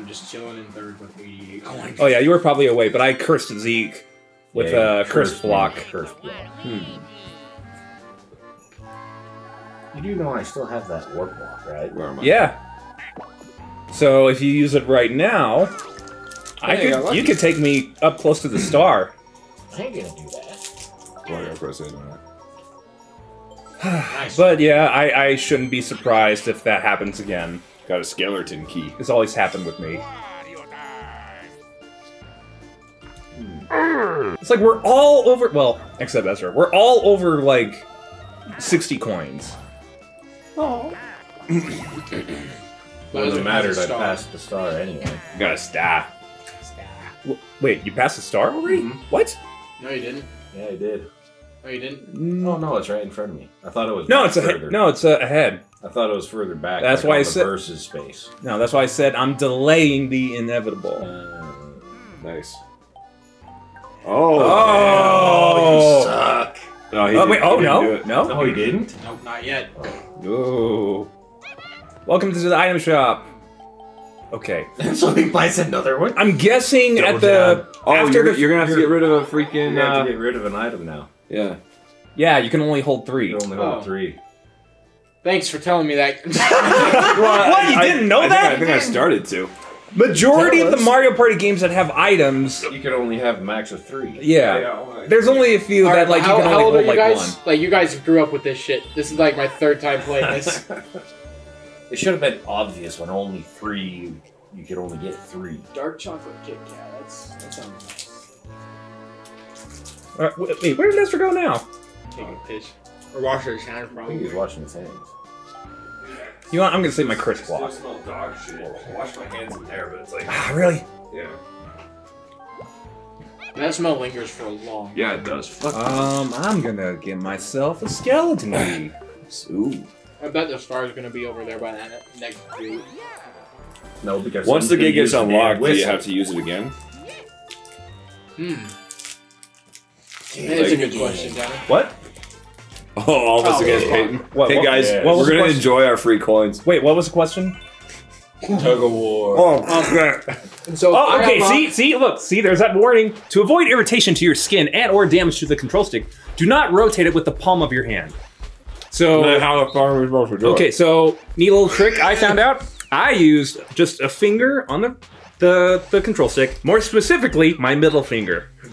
I'm just chilling in third with 88. Oh Oh yeah, you were probably away, but I cursed Zeke with Yeah, a curse me, block. Curse block. Hmm. You do know I still have that warp block, right? Where am I? Yeah. So if you use it right now, I Hey, I could like you it. could take me up close to the star. I ain't gonna do that. Well, yeah, press A on that. nice. But yeah, I, I shouldn't be surprised if that happens again. Got a skeleton key. It's always happened with me. It's like we're all over. Well, except Ezra, we're all over like sixty coins. Well, it doesn't matter. I passed the star anyway. You Got a staff. W- wait, you passed the star already? Mhm. What? No, you didn't. Yeah, I did. No, you didn't. Oh no, it's right in front of me. I thought it was. No, it's a further. no, it's a ahead. I thought it was further back. That's like why I the said- versus space. No, that's why I said I'm delaying the inevitable. Uh, Nice. Oh. Oh. you suck. No, he Oh didn't- wait, oh didn't no, no. No, he didn't. Nope, not yet. Ooh. Welcome to the item shop. Okay, so he buys another one. I'm guessing Double at the Oh, after you're, the you're gonna have to get rid of a freaking. You have Uh, to get rid of an item now. yeah. yeah, you can only hold three. You can only hold Oh. three. Thanks for telling me that. What, you didn't know I that? Think I, think I started to. Majority of the. Mario Party games that have items, You can only have max of three. yeah. There's only a few All that right, like how, you can how only old are hold you like guys? one. Like you guys grew up with this shit. This is like my third time playing this. It should have been obvious when only three. You could only get three. Dark chocolate Kit Kat. That's that sounds nice. Uh, w- wait, where did Esther go now? Take a piss. Or wash your hands I think he's washing his hands. You know what? I'm gonna say my curse block. smell dog shit. Wash my hands in there, but it's like. Ah, really? Yeah. That smell lingers for a long. Yeah, it does. Fuck. Um, I'm gonna get myself a skeleton key. Ooh. I bet the star is gonna be over there by that next dude. No, because Once the he's gonna gate gets use the damn unlocked, do you have to use it again? Hmm. That's a good question, Johnny. What? Oh, all of us Oh, against yeah. Peyton. What- hey what- guys, yeah. what was we're the gonna question? enjoy our free coins. Wait, what was the question? Tug of war. Oh, And so Oh, okay. See, see, look, see. There's that warning. To avoid irritation to your skin and/or damage to the control stick, do not rotate it with the palm of your hand. So, Then how far are we supposed to do okay. it? So, neat little trick I found out. I used just a finger on the the the control stick. More specifically, my middle finger.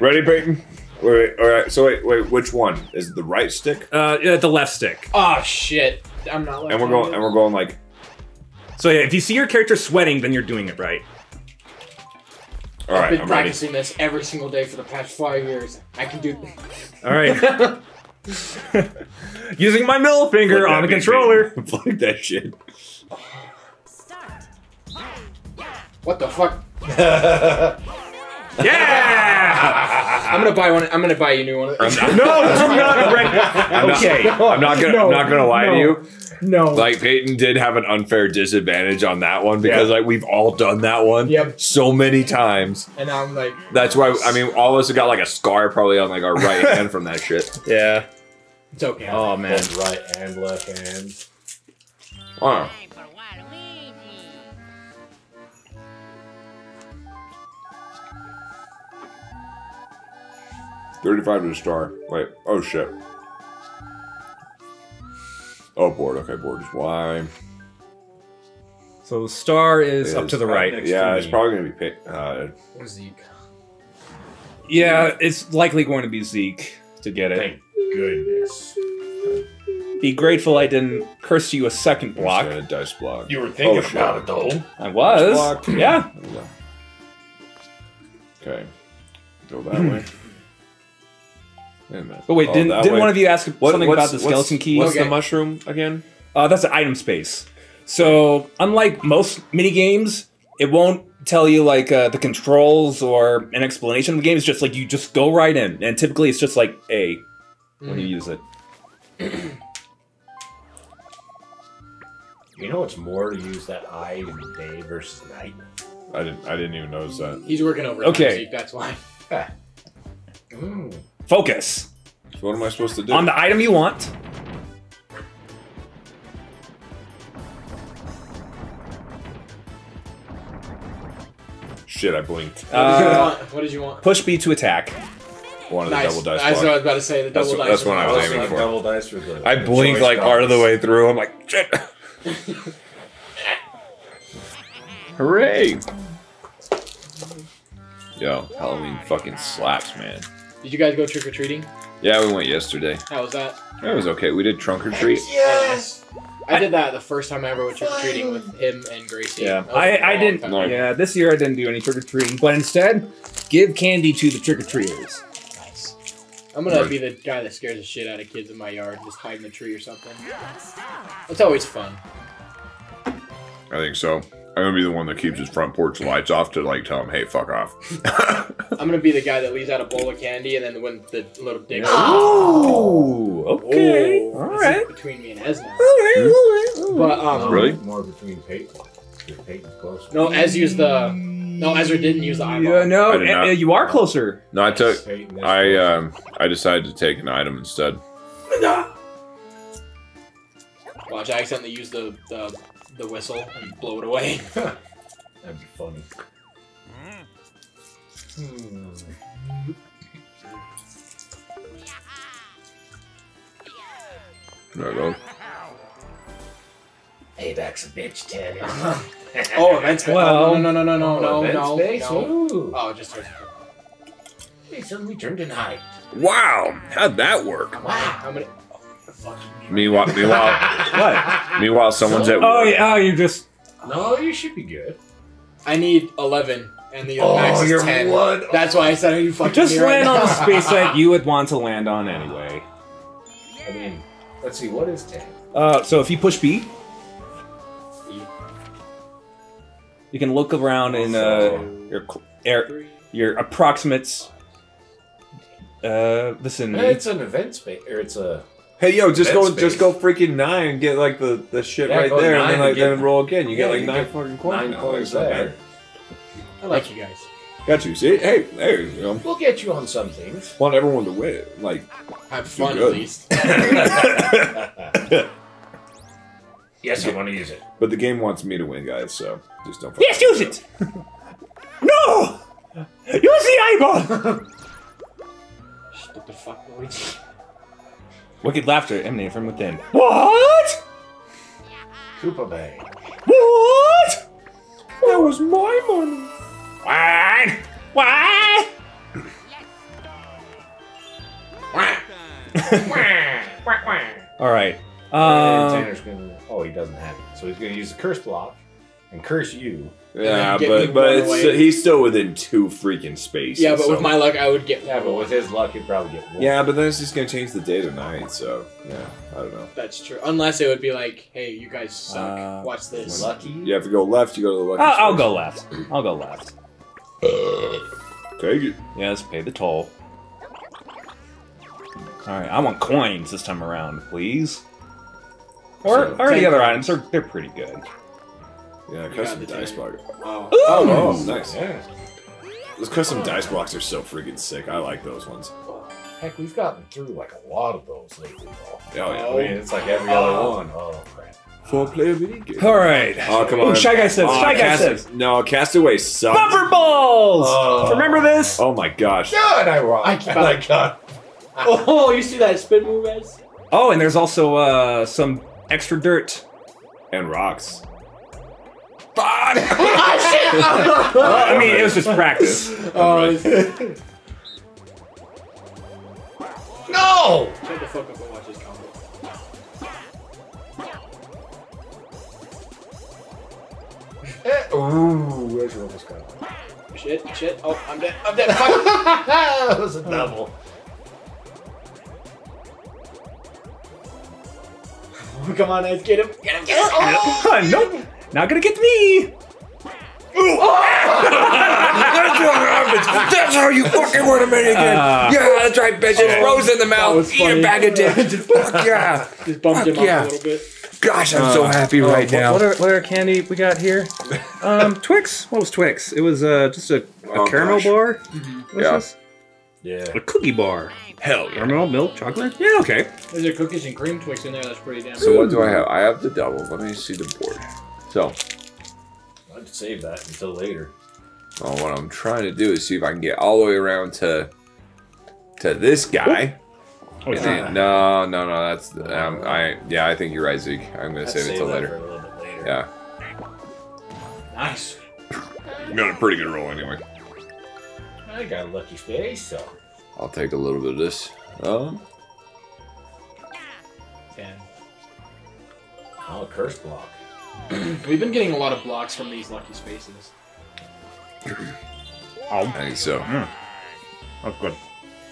Ready, Peyton? Wait, wait, all right. So wait, wait. Which one is the right stick? Uh, yeah, the left stick. Oh shit! I'm not. And we're going, and we're going like. So yeah, if you see your character sweating, then you're doing it right. All right, I've been I'm ready. practicing this every single day for the past five years. I can do. All right. Using my middle finger Flick on the controller. Peyton. That shit. What the fuck? Yeah! I'm gonna buy one. I'm gonna buy you a new one. no, do not. I'm not, okay, I'm not gonna. No, I'm not gonna lie no, to you. No, like Peyton did have an unfair disadvantage on that one because yeah. like we've all done that one. Yep. So many times. And I'm like. That's why I mean all of us have got like a scar probably on like our right hand from that shit. Yeah. It's okay. Oh man. Both right and left hand. Oh. 35 to the star. Wait. oh shit. Oh, board. Okay, board is why. So star is, is up to the right. Yeah, to it's probably going to be uh, Zeke. Yeah, it's likely going to be Zeke to get it. Thank goodness. Be grateful I didn't curse you a second block. A dice block. You were thinking oh, about it though. I was. Yeah. yeah. Okay. Go that way. Wait. But wait, Oh, didn't, that didn't way. one of you ask What- something what's- about the what's- skeleton key? What's Okay. the mushroom again? Uh, that's the item space. So, unlike most mini games, it won't tell you like uh, the controls or an explanation of the game. It's just like you just go right in, and typically it's just like A when you use it. You know it's more to use that eye in day versus night. I didn't. I didn't even notice that. He's working over. Okay. Zeke, that's why. Mm. Focus So what am I supposed to do? on the item you want. shit, I blinked. What did you Uh, want? What did you want? push B to attack. One of the double dice That's what I was about to say. The That's double what- dice. that's what I was aiming like for. Double dice or the, I blinked choice like part of the way through. I'm like, shit. Hooray! Yo, Halloween fucking slaps, man. Did you guys go trick or treating? Yeah, we went yesterday. How was that? It was okay. We did trunk or treat. Yes. I did that the first time I ever went trick or treating with him and Gracie. Yeah, I, was I, a I long didn't. No. Yeah, this year I didn't do any trick or treating, but instead, give candy to the trick or treaters. Nice. I'm gonna Right. be the guy that scares the shit out of kids in my yard, just hide in a tree or something. It's always fun. I think so. I'm gonna be the one that keeps his front porch lights off to like tell him, "Hey, fuck off." I'm gonna be the guy that leaves out a bowl of candy and then when the little dick. Ooh, okay, Whoa, all this is right. Between me and Ez now. All right, all right. But um, Really? More between Peyton. Peyton's closer. no, Ez used the. No, Ezra didn't use the eyeball. Yeah, no, I not. uh, you are closer. no, I took. I um, I decided to take an item instead. Watch, I accidentally used the, the the whistle and blow it away. That'd be funny. Hmm. There I go. Payback's a bitch, Ted. oh, event space. Well- oh, no, no, no, no, no, no, no, space? no. Ooh. Oh, just He suddenly turned in height. Wow, how'd that work? Wow. how many? Meanwhile, meanwhile, What? meanwhile, someone's at Oh, work. yeah, oh, you just. No, you should be good. I need eleven, and the Oh, max is you're ten. one. That's why I said you fucking Just me right land on now. the space that you would want to land on anyway. I mean, let's see, what is 10? Uh, so if you push B, you can look around in uh, your air, your approximate uh, vicinity. It's an event space, or it's a. Hey, yo, just Event go, just go freaking nine and get like the, the shit Yeah, right there, and then like get- then roll again. You Yeah, get like you nine get fucking coins. Nine coins It's there. I like you guys. Got you. See, hey, there you go. We'll get you on some things. Want everyone to win, like. Have fun at least. yes, I want to use it. But the game wants me to win, guys. So just don't. yes, use it. no, use the eyeball. Stupid fuck Luigi. Wicked laughter emanated from within. What? Koopa Bay. What? That was my money. What? What? All right. And Um, Tanner's gonna. Oh, he doesn't have it, so he's gonna use the curse block and curse you. Yeah, but but it's, away. he's still within two freaking spaces. Yeah, but with my luck, I would get. Yeah, but with his luck, he'd probably get one. Yeah, but then it's just gonna change the day to night. So yeah, I don't know. That's true. Unless it would be like, hey, you guys suck. Uh, Watch this. lucky. You have to go left. You go to the lucky. I'll, I'll go left. I'll go left. Take it. Yes, pay the toll. All right, I want coins this time around, please. Or, So, or the other items are they're pretty good. Yeah, custom dice ten. block. Oh. Oh, Ooh. nice. Yeah. Those custom dice blocks are so freaking sick. I like those ones. Heck, we've gotten through like a lot of those lately, though. Oh I mean, it's like every other one. Oh crap. Four player mini game. All right. Oh come Ooh, on. Shy Guy says. Oh, Shy Guy Cast- says. No, Castaway sucks. Bumper balls. Oh. Remember this? Oh my gosh. God, I rock. I keep- I got. Oh, you see that spin move, Ez? Oh, and there's also uh, some extra dirt. And rocks. Well, I mean, it was just practice. Oh, Right. No! shut the fuck up and watch this combo. Eh, Ooh, where's your almost got? Shit, shit. Oh, I'm dead. I'm dead. Fuck. that was a double. Come on, Ez, get him. Get him, get him. Oh! nope. Not gonna get me. that's what happens. That's how you fucking win a mini game. Ah. yeah, that's right, bitches. Rose in the mouth. was Eat funny. a bag of dicks. Fuck yeah. Just bumped him Fuck yeah. up a little bit. Gosh, I'm so happy right what, now. What are, what are candy we got here? Um, Twix. What was Twix? It was uh, just a, a Oh, caramel gosh. bar. What's Yeah. this? Yeah. A cookie bar. Hell yeah. Caramel, milk, chocolate. Yeah, okay. There's a cookies and cream Twix in there. That's pretty damn good. So good. what do I have? I have the double. Let me see the board. So I'd save that until later. Well, what I'm trying to do is see if I can get all the way around to to this guy. Oh, And then- no, no, no. That's um, I. Yeah, I think you're right, Zeke. I'm gonna I'd save it till that later. For a little bit later. Yeah, Nice. I'm got a pretty good roll anyway. I got a lucky space, so. I'll take a little bit of this. Um, Ten. Oh, curse block. We've been getting a lot of blocks from these lucky spaces. Oh. I think so. Hmm. That's good.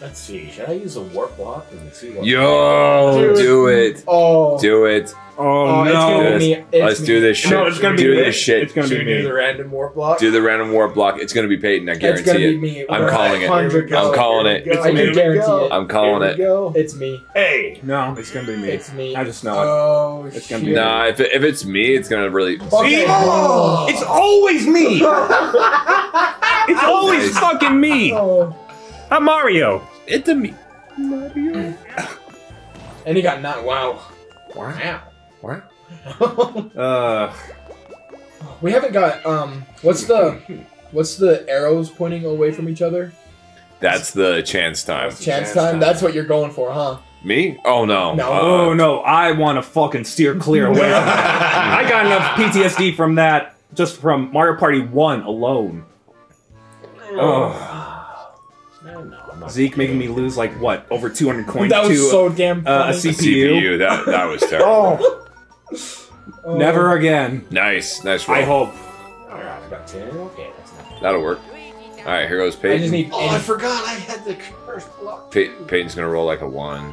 Let's see. Should I use a warp block and see what? Yo, do it, Oh, do it. Oh, oh it's gonna Let's, be me. It's let's me. do this shit. No, it's gonna be do me. this shit. It's gonna Should be we do the random warp block? Do the random warp block. It's gonna be Peyton. I guarantee It's guarantee gonna it. be me. I'm calling it. I'm calling it. I can guarantee it. I'm calling it. we go. It's me. Hey. No, it's gonna be me. It's me. I just know it. Oh, It's shit. gonna be- Nah, if, it, if it's me, it's gonna really. Okay. Oh, it's always me. it's always fucking me. Oh. I'm Mario. It's a me. And he got nine. Wow. Wow. What? Uh, we haven't got um. What's the what's the arrows pointing away from each other? That's the chance time. Chance Chance time. time. That's what you're going for, huh? Me? Oh no. No. Uh, oh no, I want to fucking steer clear away. I got enough PTSD from that just from Mario Party One alone. Oh, Zeke making me lose like what over 200 coins that was to so damn uh, a the CPU. CPU. That that was terrible. oh. Oh. Never again. Nice, nice roll. I hope. All right, I got ten. Okay, that's not. That'll work. All right, here goes I Peyton. just need. Oh, I forgot I had the curse block. Pey- Peyton's gonna roll like a one.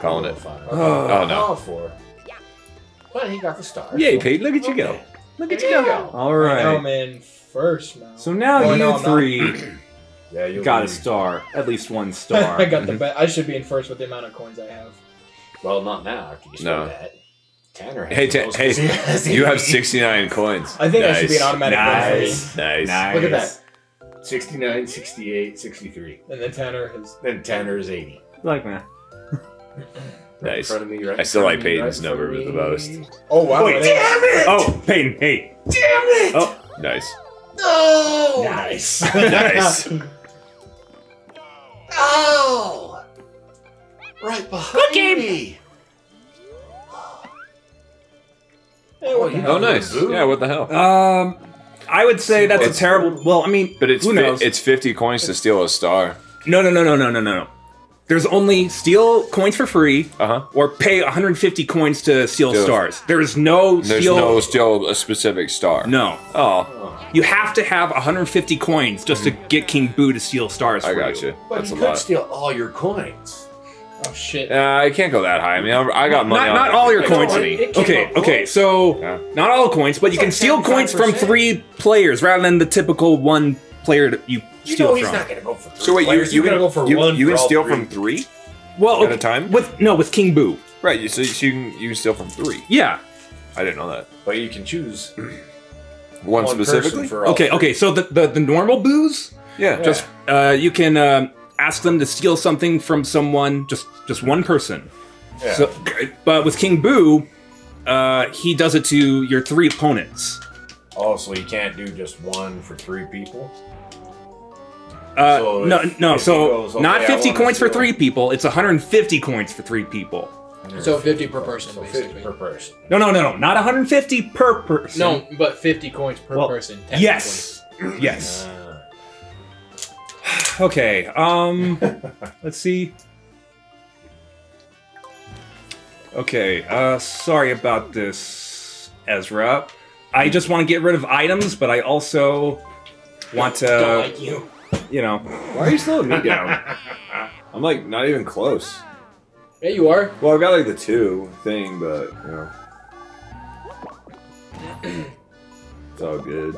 Calling it. Five. Oh, no. Oh, four. But he got the star. Yay, so- Peyton! Look at you go. Look at you you go. go. All Right now right. I'm in first now. So now Oh, you no, I'm not. three Yeah, you got a star, at least one star. I got the mm-hmm. bet. I should be in first with the amount of coins I have. Well, not now. After you No. no. that. Tanner. has Hey, the Ta- most hey, 'cause he has You have 69 coins. I think I should be an automatic Nice. Nice. Nice. Look at that. 69, 68, 63. And then Tanner is. Then Tanner is 80. Like man. Right Nice. in front of me, right I still like front of Peyton's right number the most. Oh wow! Wait. Damn it! Oh, Peyton, hey. Damn it! Oh, Nice. No! Nice. Nice. Oh! Right behind me. Hey, what the Oh. Oh, nice. Boo. Yeah, what the hell? Um, I would say that's It's- a terrible. Well, I mean, But it's who knows? it's 50 coins to steal a star. no, no, no, no, no, no, no. There's only steal coins for free, Uh huh. or pay 150 coins to steal Steal. stars. There is no There's steal. no steal a specific star. no. Oh, You have to have 150 coins just to get King Boo to steal stars. I for got you. But That's you a could lot. steal all your coins. Oh shit! Uh, I can't go that high. I mean, I I got money. Not, on not it. all your I coins. money. It came Okay, up okay. So Yeah. not all coins, but you can like steal coins from 75%. three players rather than the typical one player that you You steal know he's from. not going to go for three So wait, you players. you He's can gonna go for you, one you for can steal three. from three, well, at a time? with no with King Boo. right? You so, so you can you can steal from three. Yeah. I didn't know that. But you can choose One, one specifically. for all Okay, three. okay. So the the, the normal boos, yeah, just uh, you can um, ask them to steal something from someone, just just one person. Yeah. So, but with King Boo, uh, he does it to your three opponents. Oh, so you can't do just one for three people? Uh, So no, if- no. if so goes, okay, not 50 coins for three people. It's 150 coins for three people. So 50 per person, So basically. 50 per person. No, no, no, no. Not 150 per person. No, but 50 coins per Well, person. Yes. Yes. Uh, Okay. Um. let's see. Okay. Uh. Sorry about this, Ezra. I just want to get rid of items, but I also want to, Don't like you. you know. Why are you slowing me down? I'm like not even close. Yeah, you are. Well, I've got like the two thing, but you know, it's all good.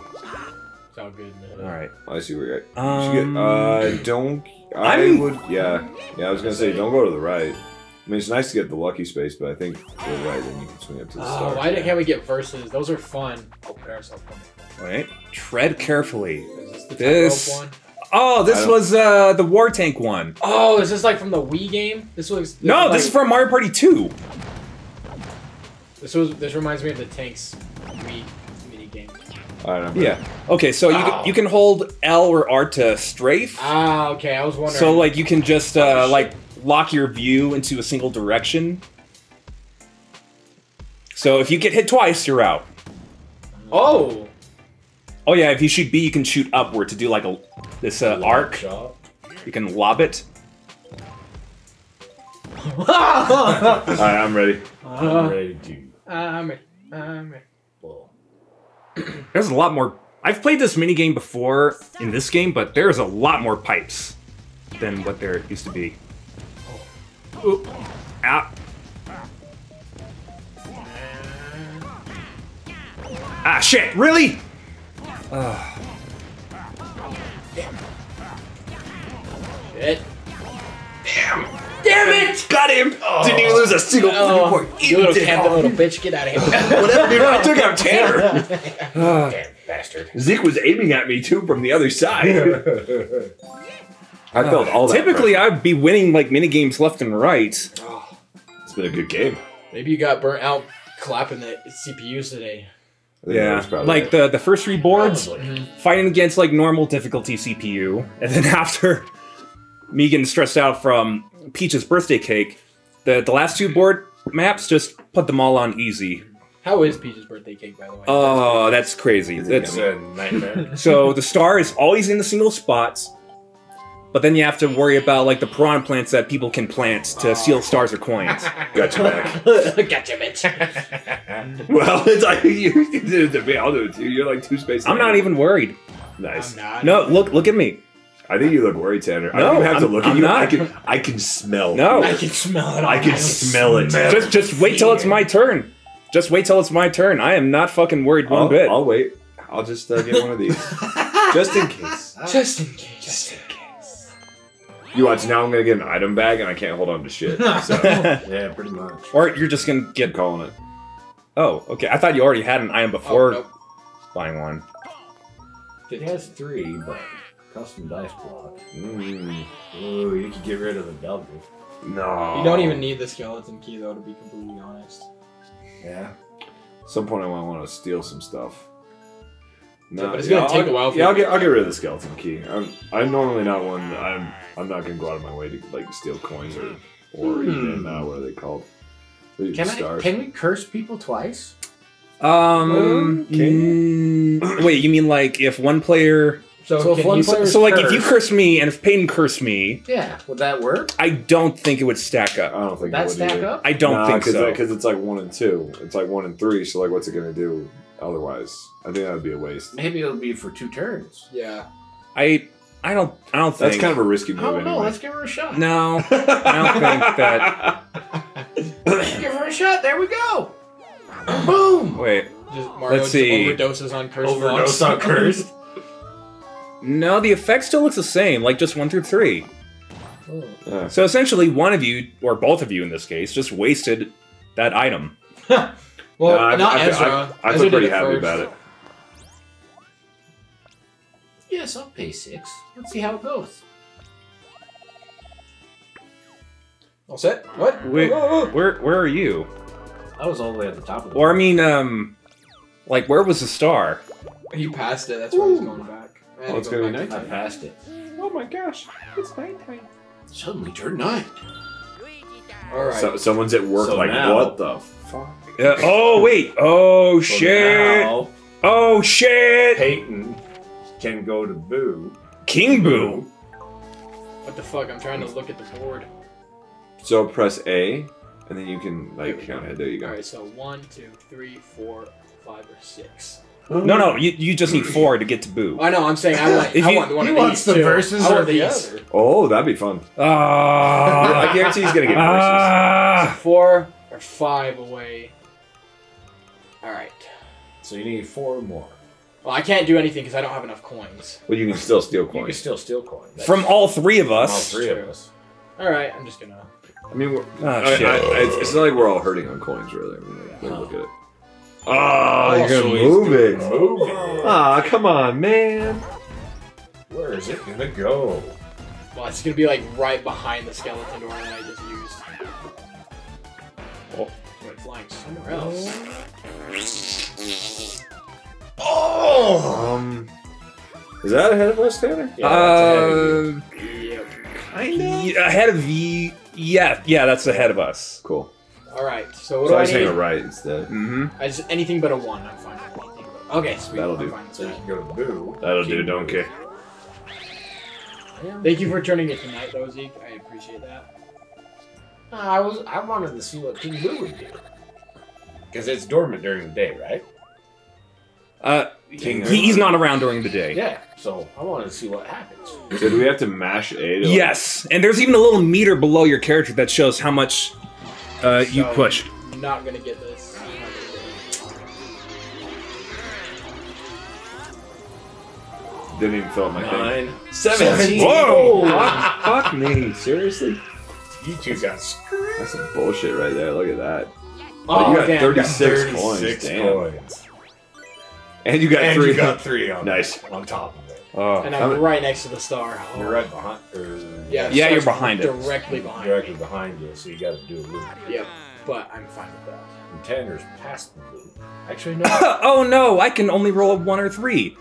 It's all good, man. All right. I see where you're at. You Um, should get, uh, don't. I I'm- would. Yeah, yeah. I was gonna say don't go to the right. I mean, it's nice to get the lucky space, but I think to the right, then you can swing up to the Oh, star. why can't we get verses? Those are fun. Oh, ourselves All right, Tread carefully. Is this the This- this... Oh, this was uh the war tank one. Oh, is this like from the Wii game? This was this No, was this like- is from Mario Party 2. This was this reminds me of the tanks Wii mini game. I'm ready. Yeah. Okay, so you can, you can hold L or R to strafe. Ah, okay. I was wondering. So like you can just uh, shit. like lock your view into a single direction. So if you get hit twice, you're out. oh, Oh yeah, if you shoot B, you can shoot upward to do like a this uh, arc. Shot. You can lob it. All right, I'm ready. I'm ready to. I'm I'm Well, There's a lot more. I've played this minigame before in this game, but there's a lot more pipes than what there used to be. Oop. Ah. Ah, shit! Really? shit. Damn it! Got him! Didn't even lose a single Oh, point. you little camp little bitch, get out of here. Whatever, dude. I took out Tanner. damn bastard. Zeke was aiming at me too from the other side. I felt all that. Typically, I'd be winning like mini games left and right. pressure. it's been a good game. Maybe you got burnt out clapping the CPUs today. I think that Yeah, like it. the the first three boards Probably. Mm-hmm. fighting against like normal difficulty CPU, and then after me getting stressed out from Peach's birthday cake, the the last two board maps just put them all on easy. How is Peach's birthday cake, by the way? Oh, that's crazy. That's, It's a nightmare. so the star is always in the single spots, but then you have to worry about like the piranha plants that people can plant to steal stars or coins. Gotcha, you back. gotcha, bitch. well, it's like you can do it to me. I'll do it to you. You're like two spaces. I'm not even worried. nice. I'm not. No, look look at me. I think you look worried, Tanner. I don't even have to I'm- look I'm at you. I not. can. I can smell. No. I can smell it. I on can my- smell it. Just just wait till it's my turn. Just wait till it's my turn. I am not fucking worried one I'll, bit. I'll wait. I'll just uh, get one of these, just in case. Just in case. Just in case. You watch. Now I'm gonna get an item bag, and I can't hold on to shit. So yeah, pretty much. or you're just gonna I'm get. calling it. Oh, okay. I thought you already had an item Oh, before nope. buying one. It has three, but custom dice block. Mm, Ooh, you could get rid of the double. no. You don't even need the skeleton key, though, to be completely honest. Yeah. At some point, I might want to steal some stuff. No, but it's gonna I'll- take a while for Yeah, I'll get. get I'll get rid of the skeleton key. I'm. I'm normally not one. I'm. I'm not gonna go out of my way to like steal coins or or even uh, what are they called? The Can I? Can we curse people twice? Um. Okay. mm, wait, you mean like if one player? So, So if one you, player- So like if you curse. curse me and if Peyton cursed me, Yeah. Would that work? I don't think it would stack up. I don't think That it would stack either. up? I don't think cause so. Because it's like one and two. It's like one and three. So like, what's it gonna do otherwise? I think that would be a waste. Maybe it'll be for two turns. Yeah. I I don't I don't think. That's kind of a risky move. Oh, I move don't know. anyway. Let's give her a shot. no. I don't think that. give her a shot. There we go. Boom. Wait. Just Mario Let's see. just overdoses on cursed Overdose blocks. on cursed. No, the effect still looks the same, like just one through three. Oh. Yeah. So essentially, one of you, or both of you in this case, just wasted that item. well, No, I- not I, feel- Ezra. I, I Ezra feel pretty happy first. about it. Yes, I'll pay six. Let's see how it goes. All set? What? Wait, Oh, where where are you? I was all the way at the top of the. Or I mean, um, like where was the star? oh. He passed it. That's why he's going back. I had Well, it's go gonna be back to I passed it. Oh my gosh, it's nighttime. Suddenly turned night. All right. So, someone's at work So like, now- what the fuck? Uh, oh wait, oh So shit, now oh shit, Peyton can go to Boo. King Boo. what the fuck? I'm trying to look at the board. So press A, and then you can like count ahead. There you go. All right. So one, two, three, four, five, or six. No, no, you, you just need four to get to Boo. I know. I'm saying I want. If I you- want one he of wants these the too. verses or the these. other. Oh, that'd be fun. Ah, I guarantee he's gonna get verses. ah. Four or five away. All right. So you need four more. Well, I can't do anything because I don't have enough coins. Well, you can still steal coins. You can still steal coins. That's From all three of from all us. three of us. All right. I'm just gonna. I mean, we're, Oh, I, shit. I, it's, it's not like we're all hurting on coins, really. I mean, like, look at it. Oh, Oh, you're so gonna move it. Move it. Ah, come on, man. Where is it gonna go? Well, it's gonna be like right behind the skeleton door that I just used. Oh, it's flying somewhere else. Oh! Um, is that ahead of us, Tanner? Yeah, uh, Yep. yeah, ahead of the. Yeah, yeah, that's ahead of us. Cool. All right. So what So I do was I saying need? a right instead. Mm-hmm. I just anything but a one. I'm fine with anything. But, okay, sweet. That'll I'm do. fine So you can go to Boo. That'll do, King don't care. Thank you for turning it tonight, though, Zeke. I appreciate that. Uh, I was I wanted to see what King Boo would do. Because it's dormant during the day, right? Uh, King he, he's not around during the day. Yeah. So I wanted to see what happens. So do we have to mash A to like- Yes, and there's even a little meter below your character that shows how much uh, you So, push. Not gonna get this. I'm not gonna get Didn't even fill up my thing. Nine. Seventeen. Whoa! fuck, fuck me. Seriously? You two got screwed. That's some bullshit right there. Look at that. Oh, you got damn. 36 coins. 36 Damn. coins. And you got And three. you got three on Nice. on top of it. Oh, And I'm- I'm right next to the star. Oh. You're right behind. Or, Yeah, Yeah, you're star's behind it. Directly behind. Directly behind you, so you got to do a loop. Yep. But I'm fine with that. And Tanner's past the loop. Actually, no. oh no, I can only roll a one or three.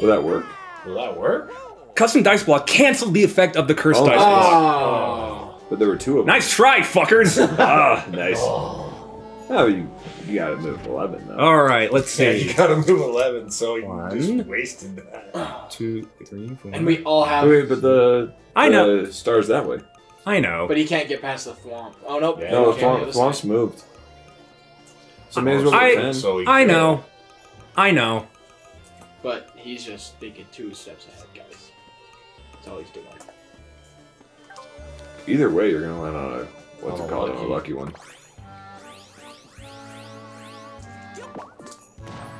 will that work? Will that work? Custom dice block canceled the effect of the cursed Oh. dice block. Oh. But there were two of them. Nice try, fuckers! Ah, nice. Oh. Oh, you you gotta move eleven though. All right, let's Yeah, see. you gotta move 11, so you One. just wasted that. Two, three, four. And we all have. Wait, but the I know, the stars that way. I know. But he can't get past the thwomp. Oh nope. Yeah. No, can't the the Thwomp- other Thwomp's side. moved. So may as well I- go ten. So he I could. know. I know. But he's just thinking two steps ahead, guys. That's all he's doing. Either way, you're gonna land on a what's On it a called? On lucky. a lucky one.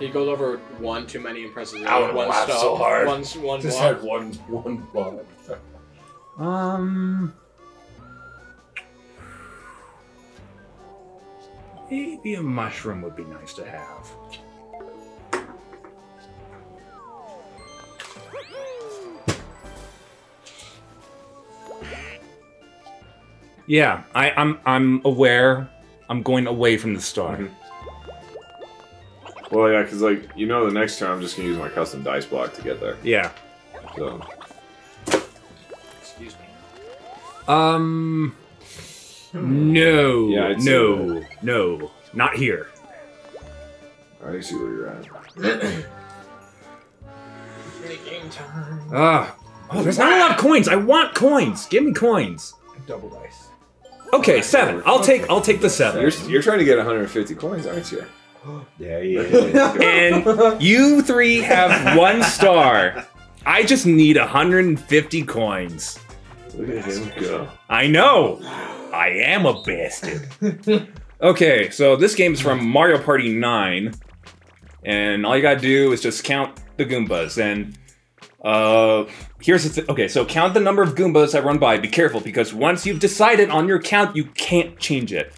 He goes over one too many and presses I would've one laughed stop, so hard. one s- one Just block. had one one block. Um. Maybe a mushroom would be nice to have. Yeah, I, I'm I'm aware. I'm going away from the star. Mhm. Well, yeah, because like you know, the next turn I'm just gonna use my custom dice block to get there. Yeah. So Excuse me. Um. No. Yeah, I'd say no. No. Not here. I see where you're at. Game time. Ah. Oh, there's not a lot of coins. I want coins. Give me coins. Double dice. Okay, seven. I'll take. I'll take the seven. You're, you're trying to get 150 coins, aren't you? Yeah, yeah. And you three have one star. I just need 150 coins. Look at him go. I know. I am a bastard. Okay, so this game is from Mario Party 9. And all you gotta do is just count the Goombas. And uh here's the th- okay, so count the number of Goombas that run by. Be careful because once you've decided on your count, you can't change it.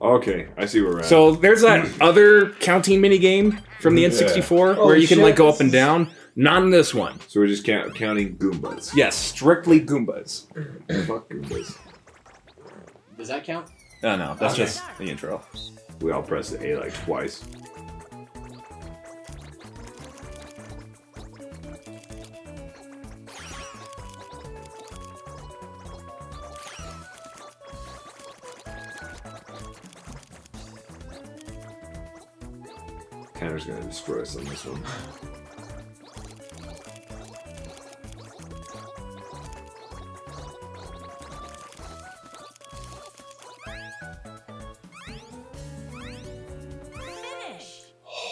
Okay, I see where we're at. So there's that other counting mini game from the N64 Oh, where you can shit. like go up and down. Not in this one. So we're just count, counting Goombas. Yes, strictly Goombas. Fuck Goombas. Does that count? No, no, that's Okay. just the intro. We all pressed the A like twice. Tanner's gonna destroy us on this one.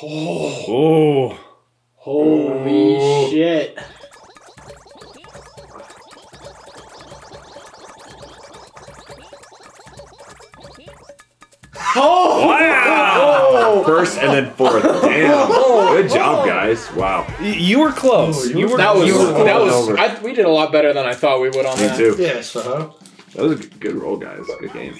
Oh. oh. Holy oh. shit. Then fourth. Damn. Good job, guys. Wow. You were close. you, were. That was you were close. that was. I, we did a lot better than I thought we would on Me that. too. Yes, uh huh. That was a good roll, guys. Good game.